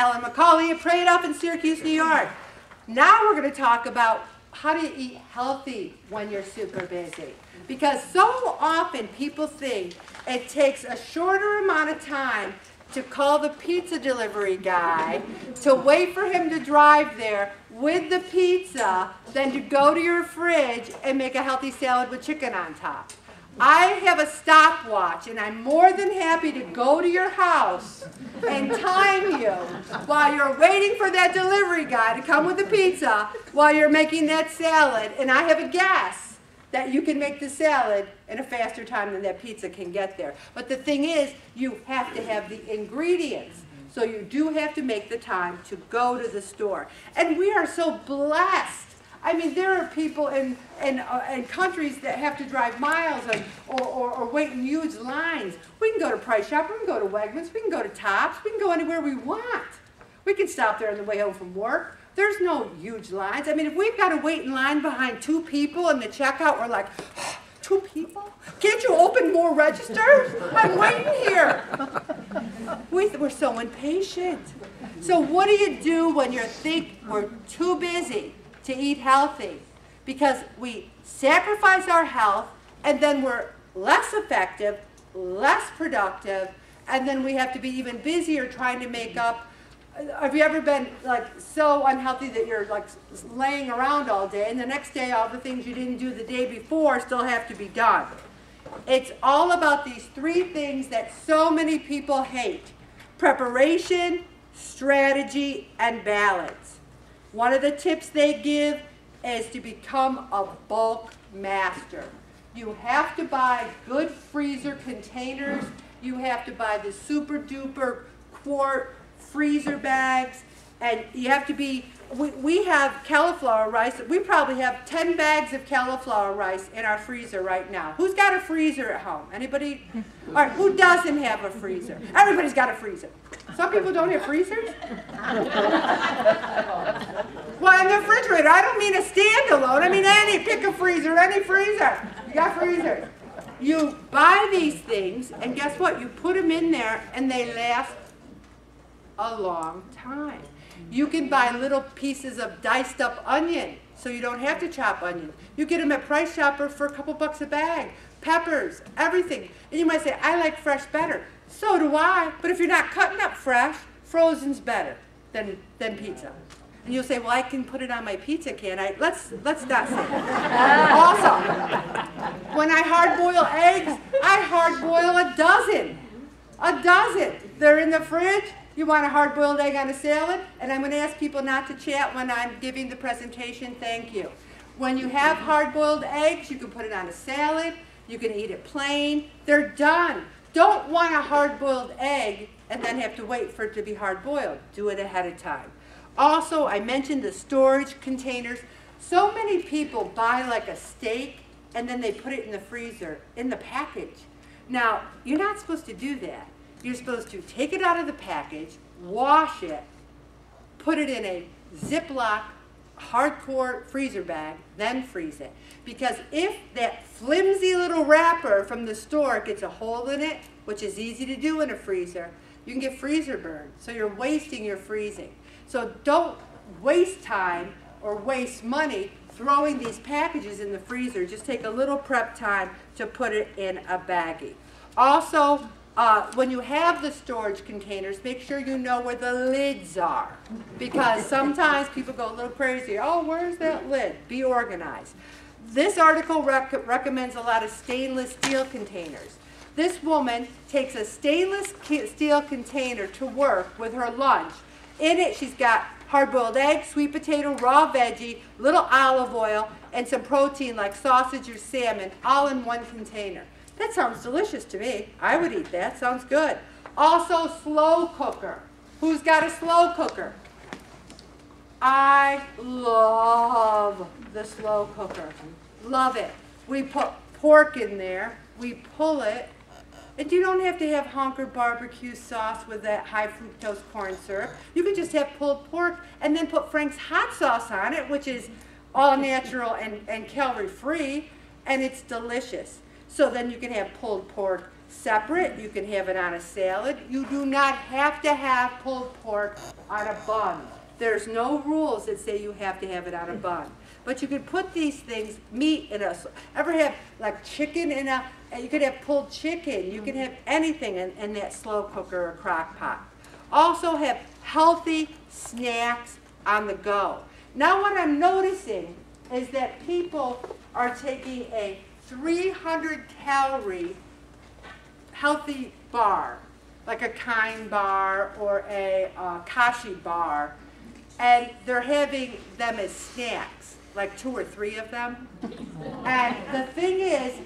Ellen McCauley at Pray it Off in Syracuse, New York. Now we're going to talk about how to eat healthy when you're super busy. Because so often people think it takes a shorter amount of time to call the pizza delivery guy, to wait for him to drive there with the pizza, than to go to your fridge and make a healthy salad with chicken on top. I have a stopwatch and I'm more than happy to go to your house and time you while you're waiting for that delivery guy to come with the pizza while you're making that salad. And I have a guess that you can make the salad in a faster time than that pizza can get there. But the thing is, you have to have the ingredients. So you do have to make the time to go to the store. And we are so blessed I mean, there are people in, in, uh, in countries that have to drive miles and, or, or, or, wait in huge lines. We can go to Price Chopper, we can go to Wegmans, we can go to Tops, we can go anywhere we want. We can stop there on the way home from work. There's no huge lines. I mean, if we've got to wait in line behind two people in the checkout, we're like, two people? Can't you open more registers? I'm waiting here. We, we're so impatient. So what do you do when you think we're too busy? To eat healthy because we sacrifice our health and then we're less effective, less productive, and then we have to be even busier trying to make up. Have you ever been like so unhealthy that you're like laying around all day and the next day all the things you didn't do the day before still have to be done? It's all about these three things that so many people hate. Preparation, strategy, and balance. One of the tips they give is to become a bulk master. You have to buy good freezer containers. You have to buy the super duper quart freezer bags. And you have to be, we, we have cauliflower rice. We probably have 10 bags of cauliflower rice in our freezer right now. Who's got a freezer at home? Anybody? All right, who doesn't have a freezer? Everybody's got a freezer. Some people don't have freezers. well, in the refrigerator, I don't mean a standalone. I mean any, pick a freezer, any freezer. You got freezers. You buy these things, and guess what? You put them in there, and they last a long time. You can buy little pieces of diced up onion, so you don't have to chop onion. You get them at Price Chopper for a couple bucks a bag. Peppers, everything. And you might say, I like fresh better. So do I. But if you're not cutting up fresh, frozen's better than, than pizza. And you'll say, well, I can put it on my pizza, can I? Let's, let's not say that. also, when I hard boil eggs, I hard boil a dozen. A dozen. They're in the fridge. You want a hard boiled egg on a salad? And I'm going to ask people not to chat when I'm giving the presentation. Thank you. When you have hard boiled eggs, you can put it on a salad. You can eat it plain. They're done. Don't want a hard-boiled egg and then have to wait for it to be hard-boiled. Do it ahead of time. Also, I mentioned the storage containers. So many people buy like a steak and then they put it in the freezer, in the package. Now, you're not supposed to do that. You're supposed to take it out of the package, wash it, put it in a Ziploc hardcore freezer bag, then freeze it. Because if that flimsy little wrapper from the store gets a hole in it, which is easy to do in a freezer, you can get freezer burn. So you're wasting your freezing. So don't waste time or waste money throwing these packages in the freezer. Just take a little prep time to put it in a baggie. Also, uh, when you have the storage containers, make sure you know where the lids are. Because sometimes people go a little crazy. Oh, where's that lid? Be organized. This article rec recommends a lot of stainless steel containers. This woman takes a stainless steel container to work with her lunch. In it, she's got hard-boiled egg, sweet potato, raw veggie, little olive oil, and some protein like sausage or salmon, all in one container. That sounds delicious to me. I would eat that. Sounds good. Also, slow cooker. Who's got a slow cooker? I love the slow cooker. Love it. We put pork in there. We pull it. And you don't have to have honker barbecue sauce with that high fructose corn syrup. You can just have pulled pork and then put Frank's hot sauce on it, which is all natural and, and calorie free, and it's delicious. So then you can have pulled pork separate. You can have it on a salad. You do not have to have pulled pork on a bun. There's no rules that say you have to have it on a bun. But you could put these things, meat in a, ever have like chicken in a, you could have pulled chicken. You can have anything in, in that slow cooker or crock pot. Also have healthy snacks on the go. Now what I'm noticing is that people are taking a 300 calorie healthy bar, like a Kind bar or a uh, Kashi bar, and they're having them as snacks, like two or three of them. And the thing is,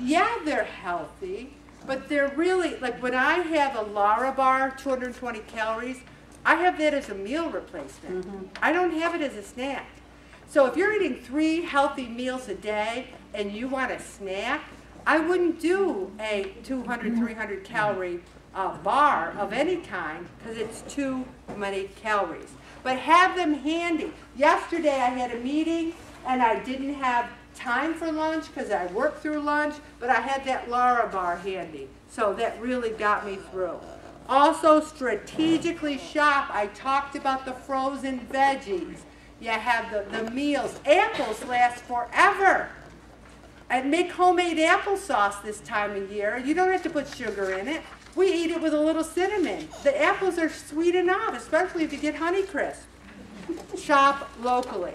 yeah, they're healthy, but they're really, like when I have a Lara bar, 220 calories, I have that as a meal replacement. Mm -hmm. I don't have it as a snack. So if you're eating three healthy meals a day and you want a snack, I wouldn't do a 200, 300 calorie uh, bar of any kind because it's too many calories. But have them handy. Yesterday I had a meeting and I didn't have time for lunch because I worked through lunch, but I had that Lara bar handy. So that really got me through. Also strategically shop. I talked about the frozen veggies. You have the, the meals. Apples last forever. And make homemade applesauce this time of year. You don't have to put sugar in it. We eat it with a little cinnamon. The apples are sweet enough, especially if you get Honeycrisp. Shop locally.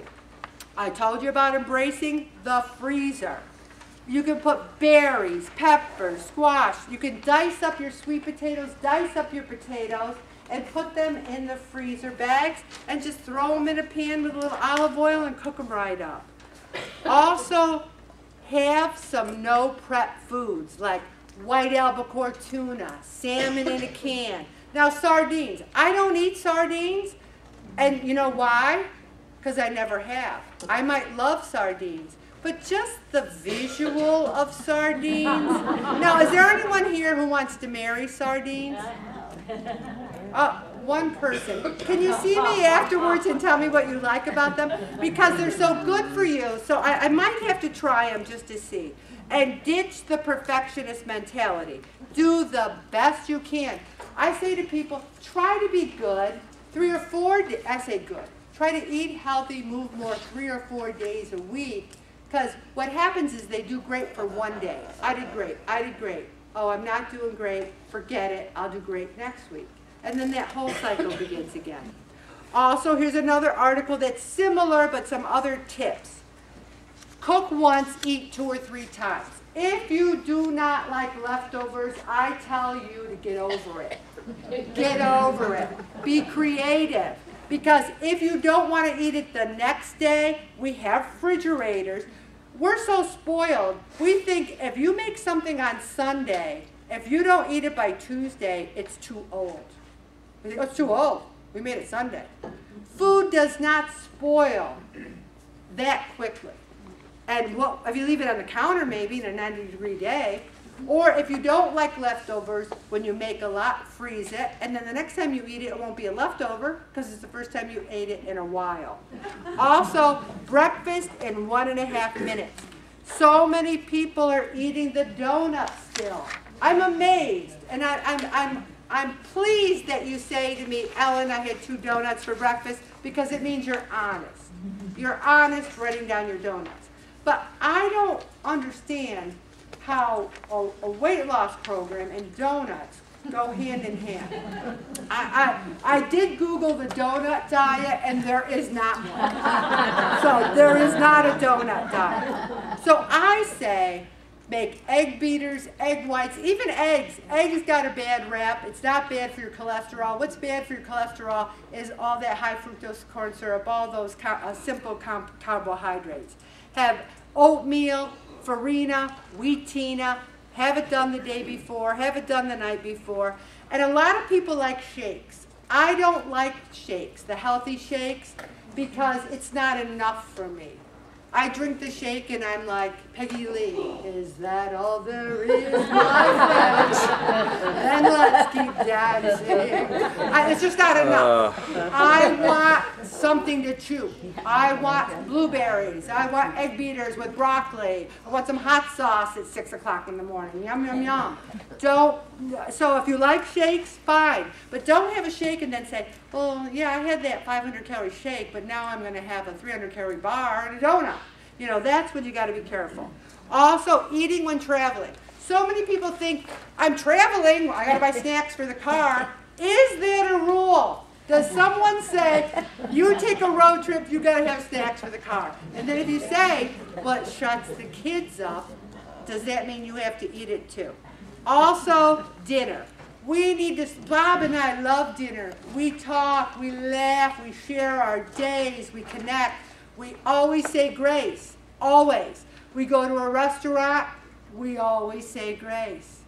I told you about embracing the freezer. You can put berries, peppers, squash. You can dice up your sweet potatoes, dice up your potatoes, and put them in the freezer bags and just throw them in a pan with a little olive oil and cook them right up. Also, have some no prep foods like white albacore tuna, salmon in a can. Now sardines. I don't eat sardines, and you know why? Because I never have. I might love sardines, but just the visual of sardines. Now, is there anyone here who wants to marry sardines? Uh, one person. Can you see me afterwards and tell me what you like about them? Because they're so good for you. So I, I might have to try them just to see. And ditch the perfectionist mentality. Do the best you can. I say to people, try to be good three or four, I say good. Try to eat healthy, move more three or four days a week because what happens is they do great for one day. I did great. I did great. Oh, I'm not doing great. Forget it. I'll do great next week. And then that whole cycle begins again. Also, here's another article that's similar, but some other tips. Cook once, eat two or three times. If you do not like leftovers, I tell you to get over it. Get over it. Be creative. Because if you don't want to eat it the next day, we have refrigerators. We're so spoiled. We think if you make something on Sunday, if you don't eat it by Tuesday, it's too old. We think, oh, it's too old. We made it Sunday. Food does not spoil that quickly. And what, if you leave it on the counter maybe in a 90 degree day, or if you don't like leftovers, when you make a lot, freeze it, and then the next time you eat it, it won't be a leftover because it's the first time you ate it in a while. Also, breakfast in one and a half minutes. So many people are eating the donut still. I'm amazed, and I, I'm, I'm, I'm pleased that you say to me, Ellen, I had two donuts for breakfast, because it means you're honest. You're honest writing down your donuts. But I don't understand how a, a weight loss program and donuts go hand in hand. I, I, I did Google the donut diet and there is not one. So there is not a donut diet. So I say make egg beaters, egg whites, even eggs. Eggs got a bad rap. It's not bad for your cholesterol. What's bad for your cholesterol is all that high fructose corn syrup, all those uh, simple carbohydrates. Have oatmeal, farina, Wheatena, have it done the day before, have it done the night before. And a lot of people like shakes. I don't like shakes, the healthy shakes, because it's not enough for me. I drink the shake and I'm like, Peggy Lee, is that all there is, my friend? Then let's keep dancing. I- It's just not enough. Uh. I want something to chew. I want blueberries. I want egg beaters with broccoli. I want some hot sauce at six o'clock in the morning. Yum, yum, yum. Don't, so if you like shakes, fine. But don't have a shake and then say, well, yeah, I had that five hundred calorie shake, but now I'm gonna have a three hundred calorie bar and a donut. You know, that's when you gotta be careful. Also, eating when traveling. So many people think, I'm traveling, I gotta buy snacks for the car. Is that a rule? Does someone say, you take a road trip, you gotta have snacks for the car? And then if you say, it shuts the kids up, does that mean you have to eat it too? Also, dinner. We need to, Bob and I love dinner. We talk, we laugh, we share our days, we connect. We always say grace, always. We go to a restaurant, we always say grace.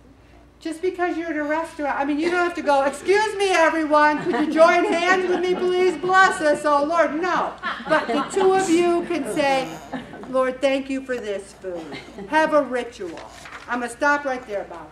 Just because you're at a restaurant, I mean, you don't have to go, excuse me, everyone, could you join hands with me, please? Bless us, oh Lord. No. But the two of you can say, Lord, thank you for this food. Have a ritual. I'm going to stop right there, Bob.